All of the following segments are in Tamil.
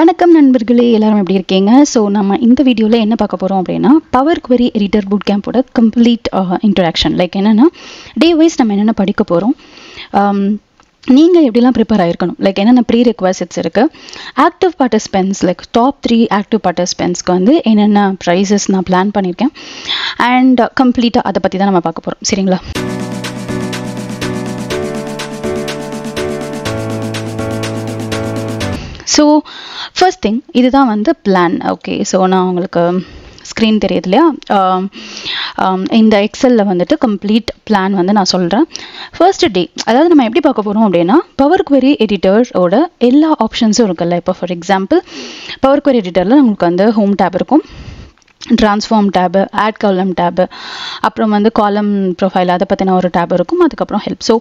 வணக்கம் நண்பர்களே எல்லாரும் எப்படி இருக்கீங்க? ஸோ நம்ம இந்த வீடியோவில் என்ன பார்க்க போகிறோம் அப்படின்னா பவர் குவரி எடிட்டர் boot கேம்போட கம்ப்ளீட் இன்ட்ரடக்ஷன் லைக் என்னென்னா டே வைஸ் நம்ம என்னென்ன படிக்க போகிறோம் um, நீங்கள் எப்படிலாம் ப்ரிப்பேர் ஆகிருக்கணும் லைக் என்னென்ன ப்ரீ ரெக்வசிட்ஸ் இருக்குது active participants like top three active பார்ட்டிசிபென்ட்ஸ்க்கு வந்து என்னென்ன ப்ரைஸஸ் நான் பிளான் பண்ணியிருக்கேன்? அண்ட் கம்ப்ளீட்டாக uh, அதை பற்றி தான் நம்ம பார்க்க போகிறோம் சரிங்களா? ஸோ ஃபர்ஸ்ட் திங் இதுதான் வந்து பிளான் ஓகே ஸோ நான் உங்களுக்கு ஸ்க்ரீன் தெரியுது இல்லையா? Um, um, இந்த எக்ஸலில் வந்துட்டு கம்ப்ளீட் பிளான் வந்து நான் சொல்கிறேன் ஃபர்ஸ்ட் டே அதாவது நம்ம எப்படி பார்க்க போகிறோம் அப்படின்னா பவர் குவரி எடிட்டரோட எல்லா ஆப்ஷன்ஸும் இருக்குல்ல? இப்போ ஃபார் எக்ஸாம்பிள் பவர் குவரி எடிட்டரில் உங்களுக்கு வந்து ஹோம் டேப் இருக்கும். Transform tab add column tab அப்புறம் வந்து காலம் ப்ரொஃபைல் அதை பற்றின ஒரு டேப் இருக்கும். அதுக்கப்புறம் ஹெல்ப் ஸோ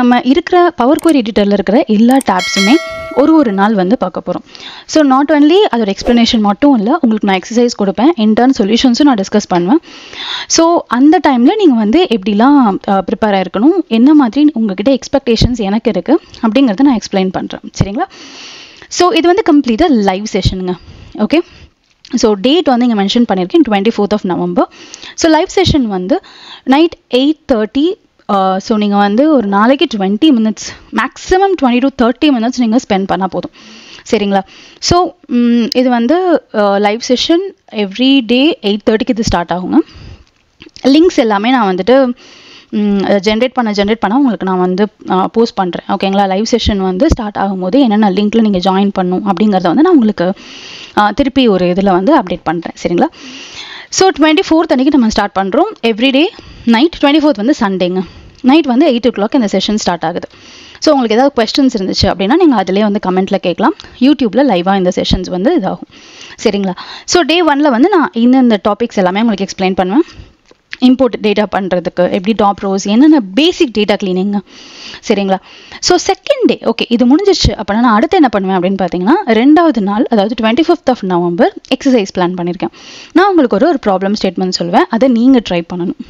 நம்ம இருக்கிற பவர் குவரி எடிட்டரில் இருக்கிற எல்லா டேப்ஸுமே ஒரு ஒரு நாள் வந்து பார்க்க போகிறோம் ஸோ நாட் ஒன்லி அதோட எக்ஸ்ப்ளனேஷன் மட்டும் இல்லை உங்களுக்கு நான் எக்ஸசைஸ் கொடுப்பேன். இன்டர்ன் சொல்யூஷன்ஸும் நான் டிஸ்கஸ் பண்ணுவேன். ஸோ அந்த டைமில் நீங்கள் வந்து எப்படிலாம் ப்ரிப்பேர் ஆகிருக்கணும் என்ன மாதிரி உங்ககிட்ட எக்ஸ்பெக்டேஷன்ஸ் எனக்கு இருக்குது அப்படிங்கிறத நான் எக்ஸ்பிளைன் பண்ணுறேன் சரிங்களா? ஸோ இது வந்து கம்ப்ளீட்டாக லைவ் செஷனுங்க ஓகே ஸோ டேட் வந்து இங்கே மென்ஷன் பண்ணியிருக்கேன் twenty fourth of November so live session வந்து நைட் எயிட் தேர்ட்டி ஸோ நீங்கள் வந்து ஒரு நாளைக்கு twenty minutes maximum twenty to thirty minutes நீங்கள் ஸ்பெண்ட் பண்ணால் போதும். சரிங்களா? ஸோ இது வந்து live session every day eight தேர்ட்டிக்கு இது ஸ்டார்ட் ஆகுங்க லிங்க்ஸ் எல்லாமே நான் வந்துட்டு ஜென்ரேட் பண்ண ஜென்ரேட் பண்ண உங்களுக்கு நான் வந்து போஸ்ட் பண்ணுறேன் ஓகேங்களா லைவ் செஷன் வந்து ஸ்டார்ட் ஆகும்போது என்னென்ன லிங்க்ல நீங்கள் ஜாயின் பண்ணும் அப்படிங்கிறத வந்து நான் உங்களுக்கு திருப்பி ஒரு இதில் வந்து அப்டேட் பண்ணுறேன் சரிங்களா? ஸோ டுவெண்ட்டி ஃபோர்த் அன்றைக்கி நம்ம ஸ்டார்ட் பண்ணுறோம் எவ்ரிடே நைட் டுவெண்ட்டி ஃபோர்த் வந்து சண்டேங்க நைட் வந்து எயிட் ஓ கிளாக் இந்த செஷன் ஸ்டார்ட் ஆகுது. ஸோ உங்களுக்கு ஏதாவது கொஸ்டின்ஸ் இருந்துச்சு அப்படின்னா நீங்கள் அதிலே வந்து கமெண்ட்டில் கேட்கலாம். யூடியூப்பில் லைவாக இந்த செஷன்ஸ் வந்து இதாகும். சரிங்களா? ஸோ டே ஒனில் வந்து நான் இந்தந்த டாபிக்ஸ் எல்லாமே உங்களுக்கு எக்ஸ்பிளைன் பண்ணுவேன். இம்போர்ட் டேட்டா பண்ணுறதுக்கு எப்படி டாப் ரோஸ் என்னென்ன பேசிக் டேட்டா கிளீனிங் சரிங்களா? ஸோ செகண்ட் டே ஓகே இது முடிஞ்சிச்சு அப்படின்னா நான் அடுத்து என்ன பண்ணுவேன் அப்படின்னு பார்த்தீங்கன்னா ரெண்டாவது நாள் அதாவது twenty fifth of November exercise plan பண்ணியிருக்கேன் நான் உங்களுக்கு ஒரு ஒரு ப்ராப்ளம் ஸ்டேட்மெண்ட் சொல்லுவேன் அதை நீங்கள் ட்ரை பண்ணணும்.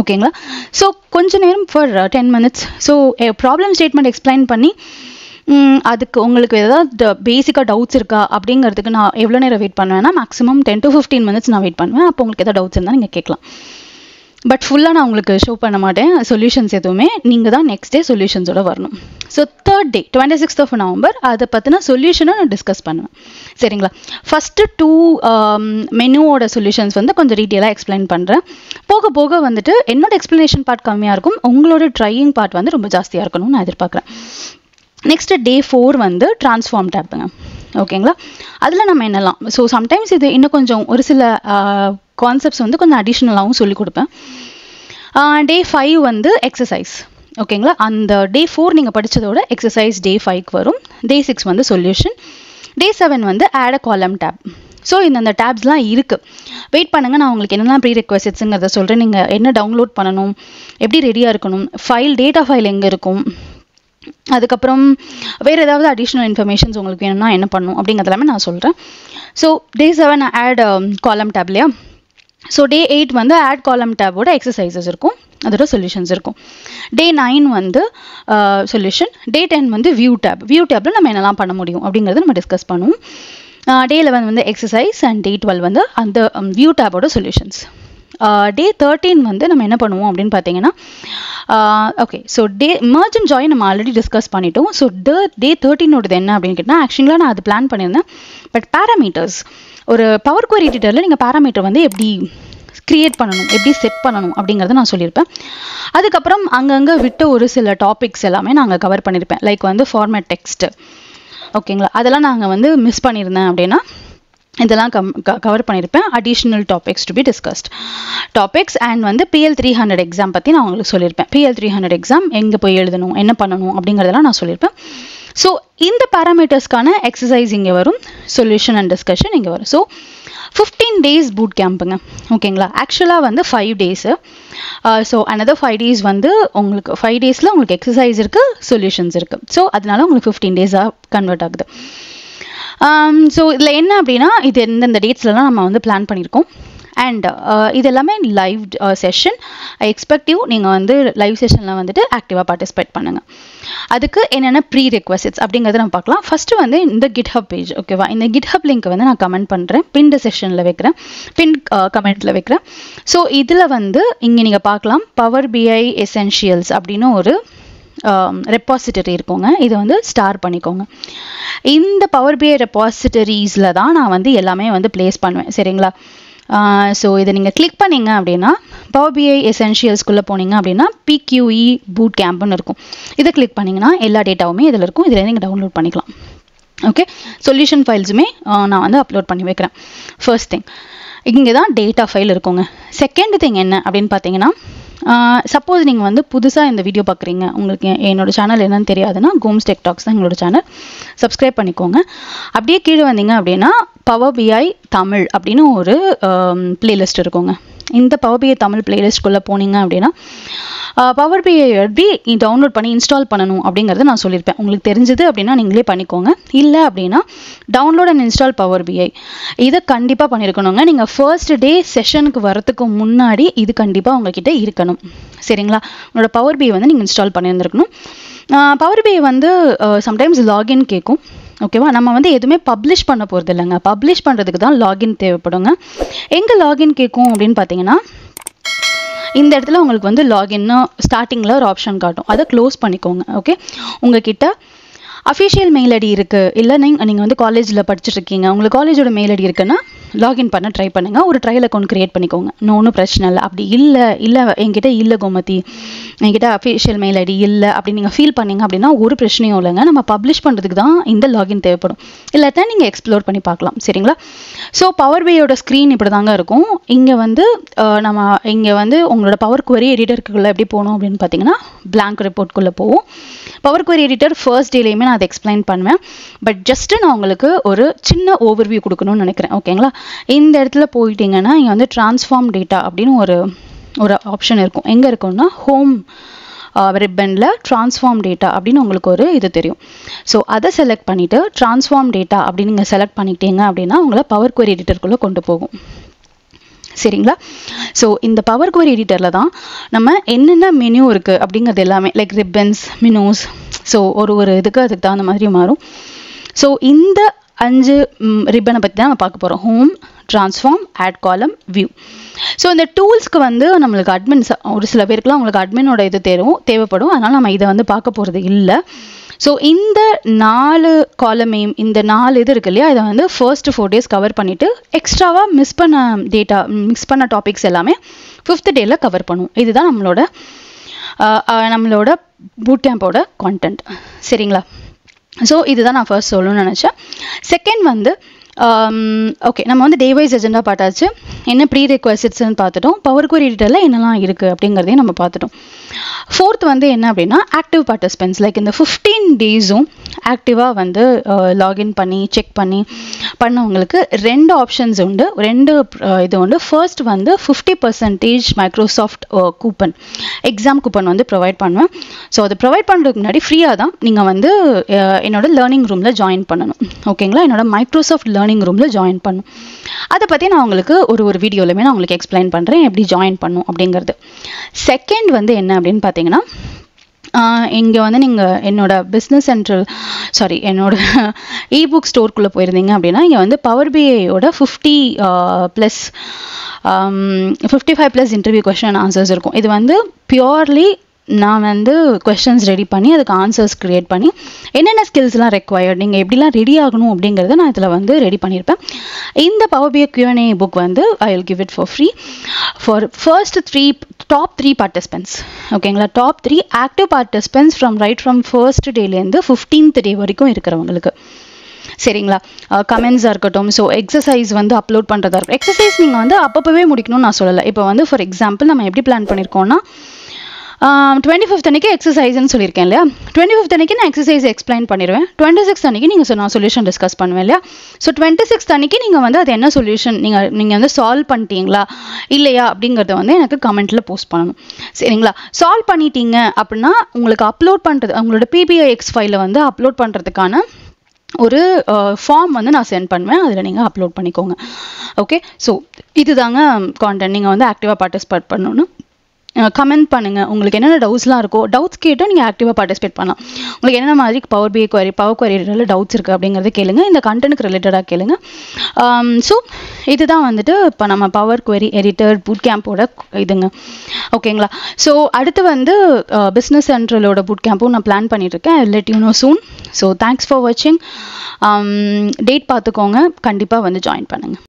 ஓகேங்களா ஸோ கொஞ்ச நேரம் for ten minutes so problem statement explain பண்ணி அதுக்கு உங்களுக்கு ஏதாவது பேசிக்காக டவுட்ஸ் இருக்கா அப்படிங்கிறதுக்கு நான் எவ்வளோ நேரம் வெயிட் பண்ணுவேன்னா maximum ten to fifteen minutes நான் வெயிட் பண்ணுவேன். அப்போ உங்களுக்கு ஏதாவது டவுட்ஸ் இருந்தால் நீங்கள் கேட்கலாம். பட் ஃபுல்லாக நான் உங்களுக்கு ஷோ பண்ண மாட்டேன். சொல்யூஷன்ஸ் எதுவுமே. நீங்கள் தான் நெக்ஸ்ட் டே சொல்யூஷன்ஸோட வரணும். So third day twenty sixth of November அதை பற்றின சொல்யூஷனை நான் டிஸ்கஸ் பண்ணுவேன். சரிங்களா? ஃபஸ்ட்டு டூ மெனுவோட சொல்யூஷன்ஸ் வந்து கொஞ்சம் டீட்டெயிலாக எக்ஸ்பிளைன் பண்ணுறேன் போக போக வந்துட்டு என்னோட எக்ஸ்ப்ளனேஷன் பார்ட் கம்மியாக இருக்கும். உங்களோட ட்ரையிங் பார்ட் வந்து ரொம்ப ஜாஸ்தியாக இருக்கணும்னு நான் எதிர்பார்க்குறேன். நெக்ஸ்ட் டே ஃபோர் வந்து டிரான்ஸ்ஃபார்ம் டேப்புங்க ஓகேங்களா? அதில் நம்ம என்னலாம்? ஸோ சம்டைம்ஸ் இது இன்னும் கொஞ்சம் ஒரு சில கான்செப்ட்ஸ் வந்து கொஞ்சம் அடிஷ்னலாகவும் சொல்லிக் கொடுப்பேன். டே ஃபைவ் வந்து எக்ஸசைஸ் ஓகேங்களா? அந்த டே ஃபோர் நீங்கள் படித்ததோட எக்ஸசைஸ் டே ஃபைவ்க்கு வரும். டே சிக்ஸ் வந்து சொல்யூஷன் டே செவன் வந்து add a column tab so இந்த டேப்ஸ்லாம் இருக்குது வெயிட் பண்ணுங்கள் நான் உங்களுக்கு என்னென்ன ப்ரீ ரெக்வஸ்ட்ஸுங்கிறத சொல்கிறேன் நீங்கள் என்ன டவுன்லோட் பண்ணணும்? எப்படி ரெடியாக இருக்கணும்? ஃபைல் டேட்டா ஃபைல் எங்கே இருக்கும்? அதுக்கப்புறம் வேறு ஏதாவது அடிஷ்னல் இன்ஃபர்மேஷன்ஸ் உங்களுக்கு வேணும்னா என்ன பண்ணும் அப்படிங்கிறது எல்லாமே நான் சொல்கிறேன் so day seven add column tab இல்லையா? ஸோ டே எயிட் வந்து ஆட் காலம் டேபோட எக்ஸசைசஸ் இருக்கும். அதோட சொல்யூஷன்ஸ் இருக்கும். டே நைன் வந்து சொல்யூஷன் டே டென் வந்து வியூ டேப் வியூ டேப்பில் நம்ம என்னெல்லாம் பண்ண முடியும் அப்படிங்கிறத நம்ம டிஸ்கஸ் பண்ணுவோம். Uh, டே லெவன் வந்து எக்ஸசைஸ் அண்ட் டே டுவெல் வந்து அந்த வியூ டேபோட சொல்யூஷன்ஸ் டே தேர்ட்டீன் வந்து நம்ம என்ன பண்ணுவோம் அப்படின்னு பார்த்தீங்கன்னா okay so day merge and join நம்ம ஆல்ரெடி டிஸ்கஸ் பண்ணிட்டோம். ஸோ ட டே தேர்ட்டீனோடது என்ன அப்படின்னு கேட்டால் ஆக்சுவலாக நான் அது பிளான் பண்ணியிருந்தேன். பட் பேராமீட்டர்ஸ் ஒரு பவர் குவரி எடிட்டரில் நீங்கள் பேராமீட்டர் வந்து எப்படி க்ரியேட் பண்ணணும் எப்படி செட் பண்ணணும் அப்படிங்கிறத நான் சொல்லியிருப்பேன். அதுக்கப்புறம் அங்கங்கே விட்ட ஒரு சில டாபிக்ஸ் எல்லாமே நாங்கள் கவர் பண்ணியிருப்பேன். லைக் வந்து ஃபார்மேட் டெக்ஸ்ட்டு ஓகேங்களா அதெல்லாம் நாங்கள் வந்து மிஸ் பண்ணியிருந்தேன் அப்படின்னா இதெல்லாம் கம் கவர் பண்ணியிருப்பேன். Additional topics to be discussed topics and வந்து பிஎல் த்ரீ ஹண்ட்ரட் எக்ஸாம் பற்றி நான் உங்களுக்கு சொல்லியிருப்பேன். பிஎல் த்ரீ ஹண்ட்ரட் எக்ஸாம் எங்கே போய் எழுதணும் என்ன பண்ணணும் அப்படிங்கிறதெல்லாம் நான் சொல்லியிருப்பேன். ஸோ இந்த பேராமீட்டர்ஸ்க்கான எக்ஸசைஸ் இங்கே வரும். சொல்யூஷன் அண்ட் டிஸ்கஷன் இங்கே வரும். ஸோ ஃபிஃப்டீன் டேஸ் பூட் கேம்புங்க ஓகேங்களா ஆக்சுவலாக வந்து five days so another five days வந்து உங்களுக்கு ஃபைவ் டேஸில் உங்களுக்கு எக்ஸசைஸ் இருக்குது சொல்யூஷன்ஸ் இருக்குது ஸோ அதனால உங்களுக்கு ஃபிஃப்டீன் டேஸாக கன்வெர்ட் ஆகுது. Um, ஸோ இதில் என்ன அப்படின்னா இது எந்தெந்த டேட்ஸ்லலாம் நம்ம வந்து பிளான் பண்ணியிருக்கோம். அண்ட் uh, இது எல்லாமே live session I expect you நீங்கள் வந்து லைவ் செஷனில் வந்துட்டு ஆக்டிவாக பார்ட்டிசிபேட் பண்ணுங்கள் அதுக்கு என்னென்ன ப்ரீ ரெக்வசிட்ஸ் அப்படிங்கிறத நம்ம பார்க்கலாம். ஃபஸ்ட்டு வந்து இந்த கிட்ஹப் பேஜ் ஓகேவா இந்த கிட்ஹப் லிங்க் வந்து நான் கமெண்ட் பண்ணுறேன் பின் செஷனில் வைக்கிறேன். பின் கமெண்ட்டில் uh, வைக்கிறேன். ஸோ இதில் வந்து இங்கே நீங்கள் பார்க்கலாம். பவர் பிஐ எசென்ஷியல்ஸ் அப்படின்னு ஒரு Um, ரெப்பாசிட்டரி இருக்குங்க. இதை வந்து ஸ்டார் பண்ணிக்கோங்க. இந்த பவர் பிஐ ரெப்பாசிட்டரிஸில் தான் நான் வந்து எல்லாமே வந்து ப்ளேஸ் பண்ணுவேன். சரிங்களா? ஸோ இதை நீங்கள் கிளிக் பண்ணிங்க அப்படின்னா பவர் பிஐ எசென்ஷியல்ஸ்குள்ளே போனீங்க அப்படின்னா பிக்யூஇ பூட் கேம்ப்னு இருக்கும். இதை கிளிக் பண்ணிங்கன்னா எல்லா டேட்டாவுமே இதில் இருக்கும். இதில் நீங்கள் டவுன்லோட் பண்ணிக்கலாம். ஓகே சொல்யூஷன் ஃபைல்ஸுமே நான் வந்து அப்லோட் பண்ணி வைக்கிறேன். ஃபர்ஸ்ட் திங் இங்கே தான் டேட்டா ஃபைல் இருக்குங்க. செகண்ட் திங் என்ன அப்படின்னு பார்த்தீங்கன்னா சப்போஸ் நீங்கள் வந்து புதுசாக இந்த வீடியோ பார்க்குறீங்க உங்களுக்கு என்னோட சேனல் என்னன்னு தெரியாதுன்னா கோம்ஸ் டெக் டாக்ஸ் தான் எங்களோட சேனல் சப்ஸ்கிரைப் பண்ணிக்கோங்க. அப்படியே கீழே வந்தீங்க அப்படின்னா பவர் பிஐ தமிழ் அப்படின்னு ஒரு பிளேலிஸ்ட் இருக்குங்க. இந்த பவர் பிஐ தமிழ் பிளேலிஸ்ட்குள்ளே போனீங்க அப்படின்னா பவர் பிஐ எப்படி டவுன்லோட் பண்ணி இன்ஸ்டால் பண்ணணும் அப்படிங்கிறத நான் சொல்லியிருப்பேன் உங்களுக்கு தெரிஞ்சது அப்படின்னா நீங்களே பண்ணிக்கோங்க. இல்லை அப்படின்னா download and install power BI இதை கண்டிப்பாக பண்ணியிருக்கணுங்க நீங்கள் ஃபர்ஸ்ட் டே செஷனுக்கு வரத்துக்கு முன்னாடி இது கண்டிப்பாக உங்ககிட்ட இருக்கணும். சரிங்களா? உங்களோட பவர் பிஐ வந்து நீங்கள் இன்ஸ்டால் பண்ணியிருந்துருக்கணும் பவர் பிஐ வந்து சம்டைம்ஸ் லாகின் கேட்கும் ஓகேவா நம்ம வந்து எதுவுமே பப்ளிஷ் பண்ண போகிறது இல்லைங்க. பப்ளிஷ் பண்ணுறதுக்கு தான் லாகின் தேவைப்படுங்க. எங்கே லாகின் கேட்கும் அப்படின்னு பார்த்தீங்கன்னா இந்த இடத்துல உங்களுக்கு வந்து லாகின்னு ஸ்டார்டிங்கில் ஒரு ஆப்ஷன் காட்டும். அதை க்ளோஸ் பண்ணிக்கோங்க. ஓகே உங்ககிட்ட அஃபிஷியல் மெயில் ஐடி இருக்குது இல்லை நீங்கள் நீங்கள் வந்து காலேஜில் படிச்சுட்ருக்கீங்க உங்களுக்கு காலேஜோட மெயில் ஐடி இருக்குன்னா லாகின் பண்ண ட்ரை பண்ணுங்கள் ஒரு ட்ரையல் அக்கௌண்ட் க்ரியேட் பண்ணிக்கோங்க. ஒன்றும் பிரச்சனை இல்லை. அப்படி இல்லை. இல்லை என்கிட்ட இல்லை கோமதி. என்கிட்ட அஃபிஷியல் மெயில் ஐடி இல்லை அப்படி நீங்கள் ஃபீல் பண்ணீங்க அப்படின்னா ஒரு பிரச்சனையும் இல்லைங்க. நம்ம பப்ளிஷ் பண்ணுறதுக்கு தான் இந்த லாகின் தேவைப்படும். இல்லாட்டா நீங்கள் எக்ஸ்ப்ளோர் பண்ணி பார்க்கலாம். சரிங்களா? ஸோ பவர் பேயோட ஸ்க்ரீன் இப்படி தாங்க இருக்கும். இங்கே வந்து நம்ம இங்கே வந்து உங்களோட பவர் குவரி எடிட்டருக்குள்ளே எப்படி போகணும் அப்படின்னு பார்த்தீங்கன்னா பிளாங்க் ரிப்போர்ட்குள்ளே போவோம் பவர் குவரி எடிட்டர் ஃபர்ஸ்ட் டேலையுமே நான் அதை எக்ஸ்பிளைன் பண்ணுவேன். பட் ஜஸ்ட்டு நான் உங்களுக்கு ஒரு சின்ன ஓவர்வியூ கொடுக்கணும்னு நினைக்கிறேன். ஓகேங்களா இந்த இடத்துல போயிட்டீங்கன்னா இங்கே வந்து ட்ரான்ஸ்ஃபார்ம் டேட்டா அப்படின்னு ஒரு ஒரு ஆப்ஷன் இருக்கும். எங்கே இருக்கும்னா ஹோம் ரிப்பனில் ட்ரான்ஸ்ஃபார்ம் டேட்டா அப்படின்னு உங்களுக்கு ஒரு இது தெரியும். ஸோ அதை செலக்ட் பண்ணிவிட்டு ட்ரான்ஸ்ஃபார்ம் டேட்டா அப்படின்னு நீங்கள் செலக்ட் பண்ணிட்டீங்க அப்படின்னா உங்களை பவர் குவரி எடிட்டருக்குள்ளே கொண்டு போகும். சரிங்களா? ஸோ இந்த பவர் குவரி எடிட்டரில் தான் நம்ம என்னென்ன மெனு இருக்குது அப்படிங்கிறது எல்லாமே லைக் ரிப்பன்ஸ் மெனூஸ் ஸோ ஒரு ஒரு இதுக்கு அதுக்கு தகுந்த மாதிரி மாறும். ஸோ இந்த அஞ்சு ரிப்பனை பற்றி தான் நம்ம பார்க்க போகிறோம் home transform add column view so இந்த டூல்ஸ்க்கு வந்து நம்மளுக்கு அட்மின் ஒரு சில பேருக்குலாம் உங்களுக்கு அட்மினோட இது தேரும் தேவைப்படும். அதனால் நம்ம இதை வந்து பார்க்க போகிறது இல்லை. ஸோ இந்த நாலு காலமையும் இந்த நாலு இது இருக்கு இல்லையா? இதை வந்து ஃபர்ஸ்ட் ஃபோர் டேஸ் கவர் பண்ணிவிட்டு எக்ஸ்ட்ராவாக மிஸ் பண்ண டேட்டா மிஸ் பண்ண டாபிக்ஸ் எல்லாமே ஃபிஃப்த் டேயில் கவர் பண்ணுவோம். இதுதான் நம்மளோட நம்மளோட பூட் கேம்போட கான்டென்ட் சரிங்களா? ஸோ இதுதான் நான் ஃபர்ஸ்ட் சொல்லணும்னு நினச்சேன். செகண்ட் வந்து um, ஓகே நம்ம வந்து டே வைஸ் எஜெண்டா பார்த்தாச்சு. என்ன ப்ரீ ரெக்வசிட்ஸ்னு பார்த்துட்டோம். பவர் குவரி எடிட்டரில் என்னெல்லாம் இருக்குது அப்படிங்கிறதையும் நம்ம பார்த்துட்டோம். ஃபோர்த் வந்து என்ன அப்படின்னா ஆக்டிவ் பார்ட்டிசிபென்ட்ஸ் லைக் இந்த ஃபிஃப்டீன் டேஸும் ஆக்டிவாக வந்து லாகின் பண்ணி செக் பண்ணி பண்ணவங்களுக்கு ரெண்டு ஆப்ஷன்ஸ் உண்டு. ரெண்டு இது உண்டு. ஃபர்ஸ்ட் வந்து fifty percentage Microsoft coupon exam coupon வந்து ப்ரொவைட் பண்ணுவேன். ஸோ அது ப்ரொவைட் பண்ணுறதுக்கு முன்னாடி ஃப்ரீயாக தான் நீங்கள் வந்து என்னோட லேர்னிங் ரூமில் ஜாயின் பண்ணணும். ஓகேங்களா என்னோட மைக்ரோசாஃப்ட் லேர்னிங் ரூமில் ஜாயின் பண்ணும். அதை பற்றி நான் உங்களுக்கு ஒரு ஒரு வீடியோலையுமே நான் உங்களுக்கு எக்ஸ்பிளைன் பண்ணுறேன் எப்படி ஜாயின் பண்ணும் அப்படிங்கிறது. செகண்ட் வந்து என்ன அப்படின்னு பார்த்தீங்கன்னா இங்கே வந்து நீங்கள் என்னோட பிஸ்னஸ் சென்ட்ரல் சாரி என்னோட இபுக் ஸ்டோர்க்குள்ளே போயிருந்தீங்க அப்படின்னா இங்கே வந்து power பிஐயோட fifty plus fifty five plus interview question answers இருக்கும். இது வந்து பியோர்லி நான் வந்து கொஷின்ஸ் ரெடி பண்ணி அதுக்கு ஆன்சர்ஸ் க்ரியேட் பண்ணி என்னென்ன ஸ்கில்ஸ்லாம் ரெக்வயர்ட் நீங்கள் எப்படிலாம் ரெடி ஆகணும் அப்படிங்கிறத நான் இதில் வந்து ரெடி பண்ணியிருப்பேன் இந்த பவர் பிஏ கியூஎன்ஏ புக் வந்து I will give it for free for first three top three participants ஓகேங்களா top three active participants from right from first டேலேருந்து fifteenth day வரைக்கும் இருக்கிறவங்களுக்கு. சரிங்களா? கமெண்ட்ஸாக இருக்கட்டும். ஸோ எக்ஸசைஸ் வந்து அப்லோட் பண்ணுறதா இருக்கும் எக்ஸசைஸ் நீங்கள் வந்து அப்பப்போவே முடிக்கணும்னு நான் சொல்லலை. இப்போ வந்து ஃபார் எக்ஸாம்பிள் நம்ம எப்படி பிளான் பண்ணியிருக்கோம்னா டுவெண்ட்டி ஃபிஃப்த் அன்னைக்கு எக்ஸசைஸ்னு சொல்லியிருக்கேன் இல்லையா? டுவெண்ட்டி ஃபிஃப்த் அன்றைக்கி நான் எக்ஸசைஸ் எக்ஸ்பிளைன் பண்ணிடுவேன். டுவெண்ட்டி சிக்ஸ் அன்னைக்கு நீங்கள் நான் சொல்யூஷன் டிஸ்கஸ் பண்ணுவேன் இல்லையா? ஸோ டுவெண்ட்டி சிக்ஸ் அன்னைக்கு நீங்கள் வந்து அது என்ன சொல்யூஷன் நீங்கள் நீங்கள் வந்து சால்வ் பண்ணிட்டீங்களா? இல்லையா? அப்படிங்கிறத வந்து எனக்கு கமெண்ட்டில் போஸ்ட் பண்ணணும். சரிங்களா? சால்வ் பண்ணிட்டீங்க அப்படின்னா உங்களுக்கு அப்லோட் பண்ணுறது உங்களோட பிபிஐ எக்ஸ் வந்து அப்லோட் பண்ணுறதுக்கான ஒரு ஃபார்ம் வந்து நான் சென்ட் பண்ணுவேன். அதில் நீங்கள் அப்லோட் பண்ணிக்கோங்க. ஓகே ஸோ இதுதாங்க கான்டென்ட் நீங்கள் வந்து ஆக்டிவாக பார்ட்டிசிபேட் பண்ணணும். கமெண்ட் பண்ணுங்கள் உங்களுக்கு என்னென்ன டவுட்ஸ்லாம் இருக்கோ டவுட்ஸ் கேட்டால் நீங்கள் ஆக்டிவாக பார்ட்டிசிபேட் பண்ணலாம். உங்களுக்கு என்னென்ன மாதிரி power BI query power query doubts இருக்குது அப்படிங்கிறத கேளுங்க. இந்த கண்டென்ட்க்கு ரிலேட்டடாக கேளுங்க. Um, ஸோ இதுதான் வந்துட்டு இப்போ நம்ம பவர் குவரி எடிட்டர் பூட் கேம்போட இதுங்க. ஓகேங்களா ஸோ அடுத்து வந்து பிஸ்னஸ் சென்ட்ரலோட பூட் கேம்பும் நான் பிளான் பண்ணிட்டுருக்கேன் let you know soon so thanks for வாட்சிங் டேட் பார்த்துக்கோங்க. கண்டிப்பாக வந்து ஜாயின் பண்ணுங்கள்